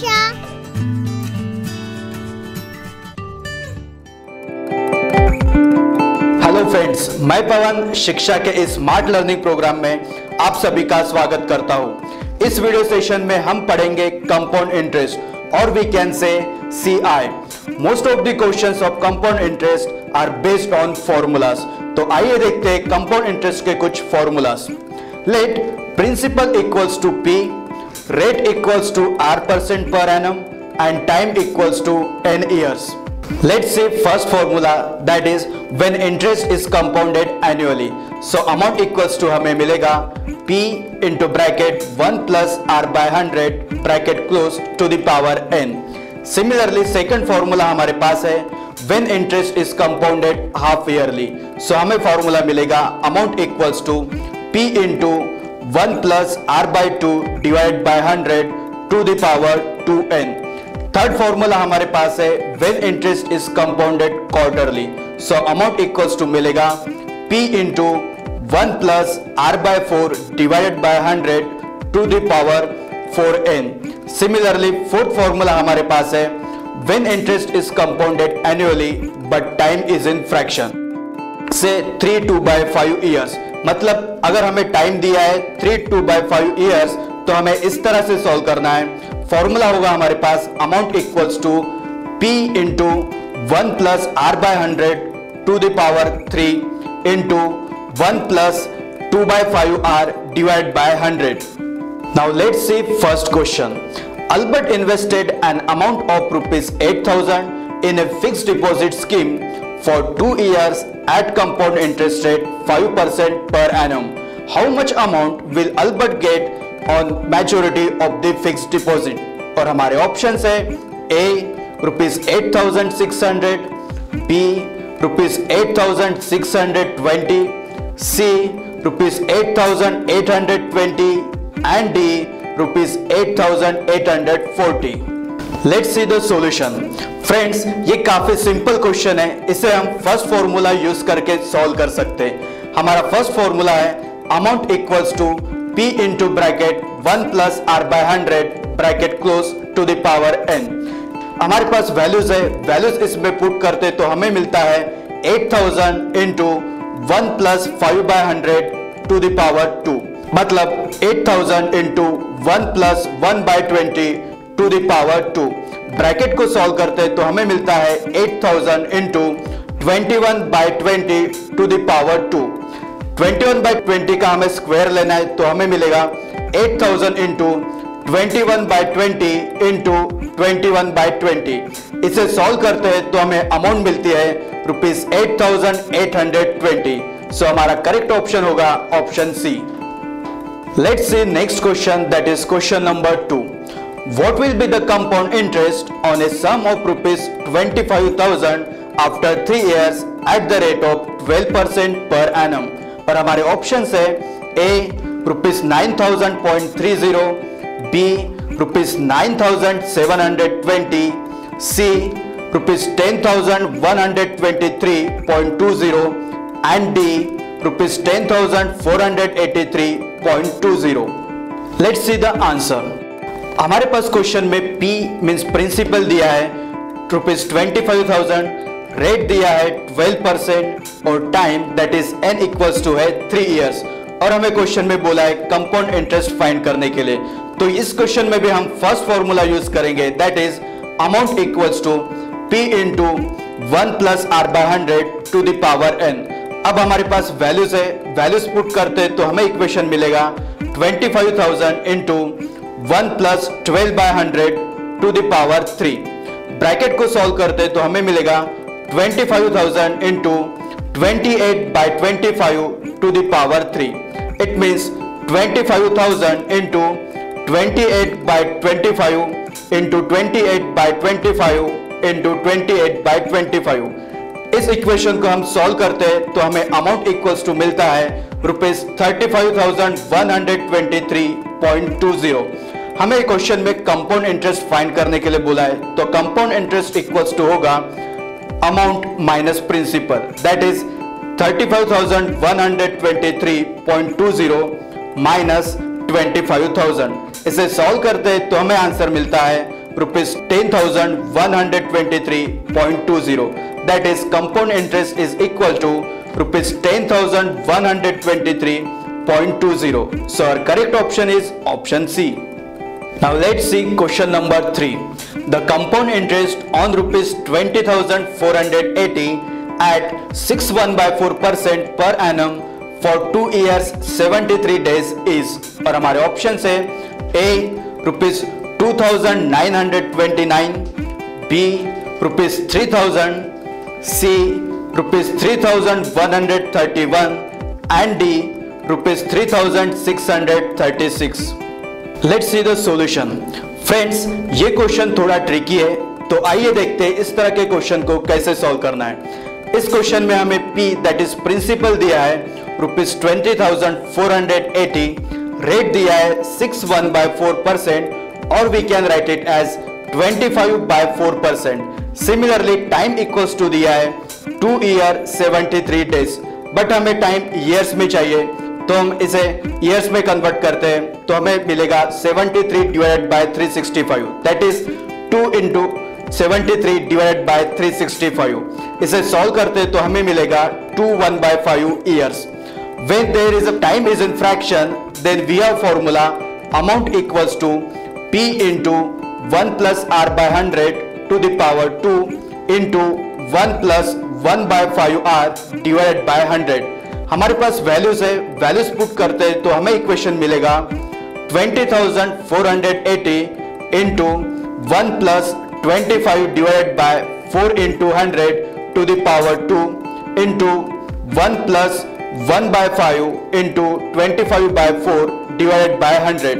शिक्षा hello friends मैं पवन, शिक्षा के इस स्मार्ट लर्निंग प्रोग्राम में आप सभी का स्वागत करता हूँ। इस वीडियो सेशन में हम पढ़ेंगे कंपाउंड इंटरेस्ट और we can say see I most of the questions of compound interest are based on formulas तो आइए देखते हैं कंपाउंड इंटरेस्ट के कुछ formulas let principal equals to P rate equals to R percent per annum and time equals to N years Let's say first formula that is when interest is compounded annually. So amount equals to हमें मिलेगा P into bracket 1 plus R by 100 bracket close to the power N. Similarly second formula हमारे पास है when interest is compounded half yearly. So हमें formula मिलेगा amount equals to P into 1 plus R by 2 divided by 100 to the power 2N. Third formula हमारे पास है when interest is compounded quarterly so amount equals to मिलेगा P into one plus R by four divided by hundred to the power four N similarly fourth formula हमारे पास है when interest is compounded annually but time is in fraction say three two by five years मतलब अगर हमें time दिया है three two by five years तो हमें इस तरह से सॉल्व करना है। फॉर्मूला होगा हमारे पास amount equals to P into one plus R by hundred to the power three into one plus two by five R divide by hundred now let's see first question Albert invested an amount of rupees 8000 in a fixed deposit scheme for 2 years at compound interest rate 5% per annum. How much amount will Albert get on maturity of the fix deposit और हमारे option है A rupees eight thousand six hundred B rupees eight thousand six hundred twenty C rupees eight thousand eight hundred twenty and D rupees eight thousand eight hundred forty let's see the solution friends ये काफ़ी simple question है। इसे हम first formula use करके solve कर सकते हैं। हमारा फ़र्स्ट फॉर्मूला है amount equals to p into bracket 1 plus r by 100 bracket close to the power n. हमारे पास वैल्यूज़ है। वैल्यूज़ इसमें पुट करते तो हमें मिलता है 8000 thousand into one plus five by hundred to the power two मतलब 8000 thousand into one plus one by twenty to the power two bracket को सॉल्व करते हैं तो हमें मिलता है 8000 thousand into twenty one by twenty to the power two 21 one by twenty का हमें स्क्वायर लेना है तो हमें मिलेगा 8000 thousand into twenty one by twenty into twenty one by twenty इसे सॉल्व करते हैं तो हमें अमाउंट मिलती है rupees eight thousand eight hundred twenty so हमारा करेक्ट ऑप्शन होगा option C let's see next question that is question number two what will be the compound interest on a sum of rupees 25000 after 3 years at the rate of 12% per annum? और हमारे option है A rupees nine thousand point three zero B rupees nine thousand seven hundred twenty C rupees ten thousand one hundred twenty three point two zero and D rupees ten thousand four hundred eighty three point two zero C the answer हमारे पास question में P means principal दिया है rupees twenty five thousand rate दिया है 12 percent और time that is N equals to है three years और हमें क्वेश्चन में बोला है कंपाउंड इंटरेस्ट फाइंड करने के लिए। तो इस क्वेश्चन में भी हम फ़र्स्ट फॉर्मूला यूज़ करेंगे that is amount equals to P into one plus R by hundred to the power N अब हमारे पास वैल्यूज़ है वैल्यूज़ पुट करते हैं तो हमें इक्वेशन मिलेगा twenty five thousand into one plus twelve by hundred to the power three bracket को सॉल्व करते तो हमें मिलेगा 25,000 into 28 by 25 to the power 3. It means 25,000 into 28 by 25 into 28 by 25 into 28 by 25. इस इक्वेशन को हम सॉल्व करते हैं तो हमें अमाउंट इक्वल्स टू मिलता है rupees thirty five thousand one hundred twenty three point two zero हमें क्वेश्चन में कंपाउंड इंटरेस्ट फाइंड करने के लिए बोला है। तो कंपाउंड इंटरेस्ट इक्वल टू होगा amount minus principal that is 35,123.20 minus 25,000 इसे सॉल्व करते हैं तो हमें आंसर मिलता है rupees ten that is compound interest is equal to rupees ten so correct option is option C now let's see question number 3 the compound interest on rupees 20,480 at 61 by 4 percent per annum for 2 years 73 days is और हमारे option है A rupees two thousand nine hundred twenty nine B rupees three thousand C rupees three thousand one hundred thirty one and D rupees three thousand six hundred thirty six let's see the solution friends ये question थोड़ा tricky है तो आइए देखते हैं इस तरह के क्वेश्चन को कैसे सॉल्व करना है। इस क्वेश्चन में हमें P दैट इज़ प्रिंसिपल दिया है rupees twenty thousand four hundred eighty rate दिया है six one by four percent और we can write it as twenty five by four percent similarly time equals to दिया है two year seventy three days but हमें time years में चाहिए तो हम इसे ईयर्स में कन्वर्ट करते हैं तो हमें मिलेगा 73 three divided by three sixty five that is two into seventy three divided by three sixty five इसे सॉल्व करते हैं तो हमें मिलेगा two one by five years when there is a time is in fraction then we have formula amount equals to P into one plus R by hundred to the power two into one plus one by five R divided by hundred हमारे पास values है values book करते हैं तो हमें equation मिलेगा 20,480 into 1 plus 25 divide by 4 into 100 to the power 2 into 1 plus 1 by 5 into 25 by 4 divide by 100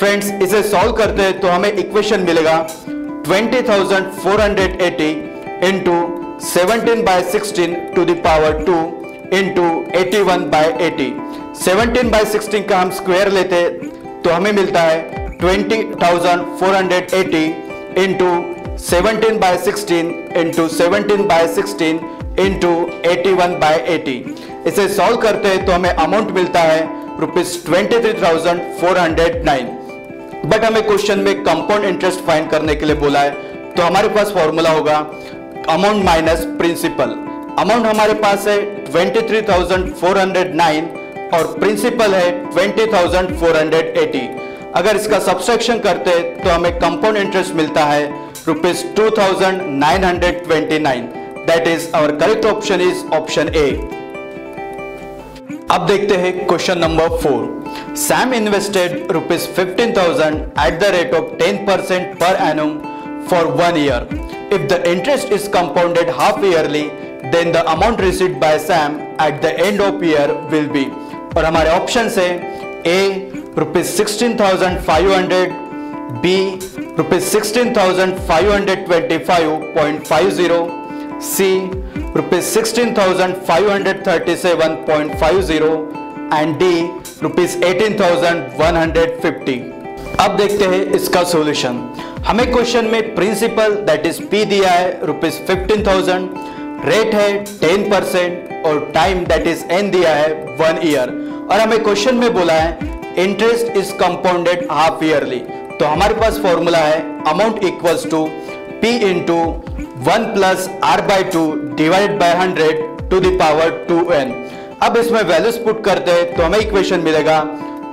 friends इसे solve करते हैं तो हमें इक्वेशन मिलेगा 20,480 into 17 by 16 to the power 2 2 into 81 by 80 17 by 16 का हम स्क्वायर लेते तो हमें मिलता है 20,480 into 17 by 16 into 17 by 16 into 81 by 80 इसे सॉल्व करते हैं तो हमें अमाउंट मिलता है rupees twenty three thousand four hundred nine but हमें क्वेश्चन में कंपाउंड इंटरेस्ट फाइंड करने के लिए बोला है तो हमारे पास फॉर्मूला होगा अमाउंट माइनस प्रिंसिपल अमाउंट हमारे पास है twenty three thousand four hundred nine और प्रिंसिपल है twenty thousand four hundred eighty अगर इसका सब्सट्रैक्शन करते तो हमें कंपाउंड इंटरेस्ट मिलता है rupees two that is our correct option is option A अब देखते हैं question number four Sam invested rupees fifteen thousand at the rate of ten percent per annum for one year if the interest is compounded half yearly then the amount receive by Sam at the end of year will be और हमारे option है A rupees sixteen thousand five hundred B rupees sixteen thousand five hundred twenty five point five zero C rupees sixteen thousand five hundred thirty seven point five zero and D rupees eighteen thousand one hundred fifty अब देखते हैं इसका solution हमें question में principal that is P दिया है rupees fifteen thousand rate है ten percent और टाइम दैट इज़ एन दिया है वन ईयर और हमें क्वेश्चन में बोला है interest is compounded half yearly तो हमारे पास फॉर्मूला है amount equals to P into one plus R by two divide by hundred to the power two N अब इसमें वैल्यूज़ पुट करते हैं तो हमें इक्वेशन मिलेगा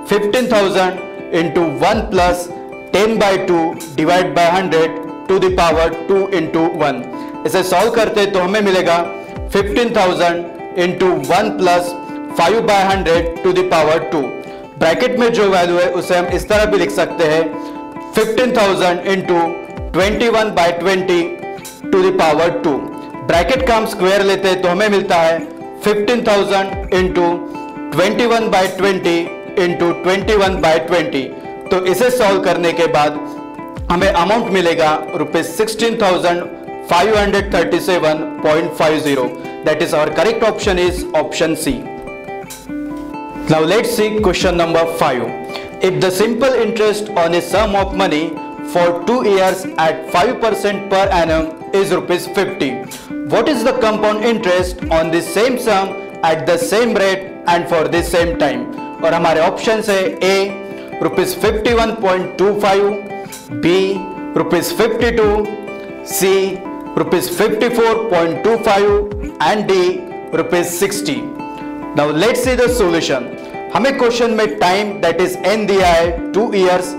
fifteen thousand into one plus ten by two divide by hundred to the power two into one इसे solve करते तो हमें मिलेगा fifteen thousand into one plus five by hundred to the power two bracket में जो value है, उसे हम इस तरह भी लिख सकते हैं fifteen thousand into twenty one by twenty to the power two bracket का हम स्क्वायर लेते हैं तो हमें मिलता है fifteen thousand into twenty one by twenty into twenty one by twenty तो इसे सॉल्व करने के बाद हमें अमाउंट मिलेगा rupees sixteen thousand five hundred thirty seven point five zero that is our correct option is option C Now let's see question number 5. If the simple interest on a sum of money for 2 years at 5% per annum is rupees 50, what is the compound interest on the same sum at the same rate and for the same time? और हमारे option है A rupees fifty B rupees 52 c rupees 54.25 and d rupees 60 now, let's see the solution. हमें question में time that is N दिया है two years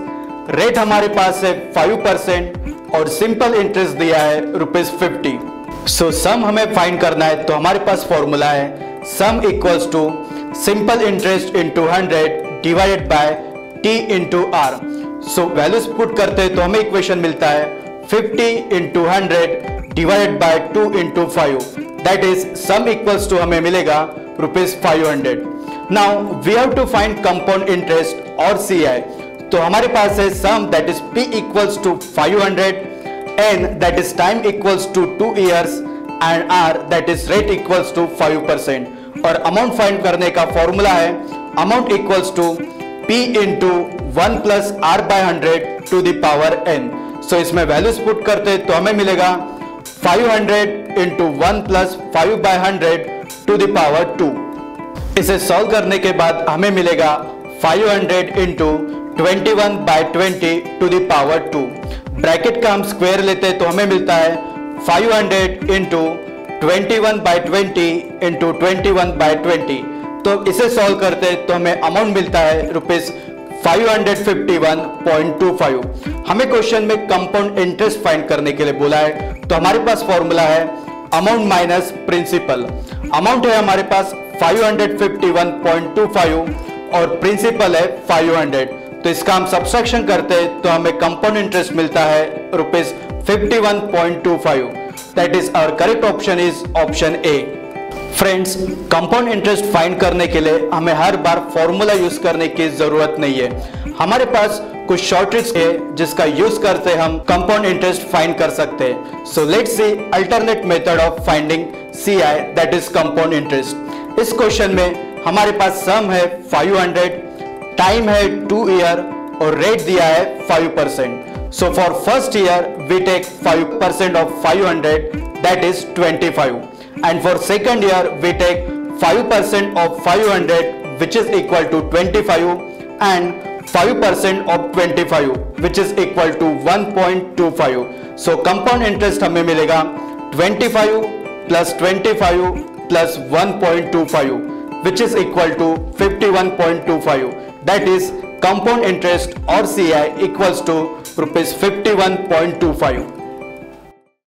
rate हमारे पास है फाइव परसेंट और सिंपल इंटरेस्ट दिया है रुपीज़ फिफ्टी सो सम हमें फाइंड करना है तो हमारे पास फॉर्मूला है sum equals to simple interest into hundred divided by T into R so values put करते हैं तो हमें इक्वेशन मिलता है 50 into hundred divided by two into five that is sum equals to हमें मिलेगा rupees five hundred now we have to find compound interest और C I तो हमारे पास है sum that is P equals to 500 N that is time equals to two years and R that is rate equals to 5 percent और amount find करने का formula है amount equals to P into one plus R by hundred to the power N so इसमें values put करते तो हमें मिलेगा 500 hundred into one plus five by hundred to the power two इसे solve करने के बाद हमें मिलेगा 500 hundred into twenty one by twenty to the power two bracket का हम स्क्वायर लेते हैं तो हमें मिलता है 500 hundred into twenty one by twenty into twenty one by twenty तो इसे सॉल्व करते हैं तो हमें अमाउंट मिलता है रुपीज़ 551.25 हमें क्वेश्चन में कंपाउंड इंटरेस्ट फाइंड करने के लिए बोला है तो हमारे पास फॉर्मूला है अमाउंट माइनस प्रिंसिपल। अमाउंट है हमारे पास 551.25 और प्रिंसिपल है 500 तो इसका हम सब्सट्रैक्शन करते हैं तो हमें कंपाउंड इंटरेस्ट मिलता है rupees 51.25 that is our correct option is option A friends compound interest find करने के लिए हमें हर बार फॉर्मूला यूज़ करने की ज़रूरत नहीं है। हमारे पास कुछ शॉर्ट ट्रिक्स है जिसका यूज़ करते हम कंपाउंड इंटरेस्ट फाइंड कर सकते हैं। So let's see alternate method of finding C I that is compound interest इस क्वेश्चन में हमारे पास सम है 500 टाइम है टू ईयर और रेट दिया है 5 percent so for first year we take 5 percent of 500 that is 25 and for second year we take 5% of 500 which is equal to 25 and 5% of 25 which is equal to 1.25 so compound interest हमें मिलेगा 25 plus 25 plus 1.25 which is equal to 51.25 that is compound interest or CI equals to rupees 51.25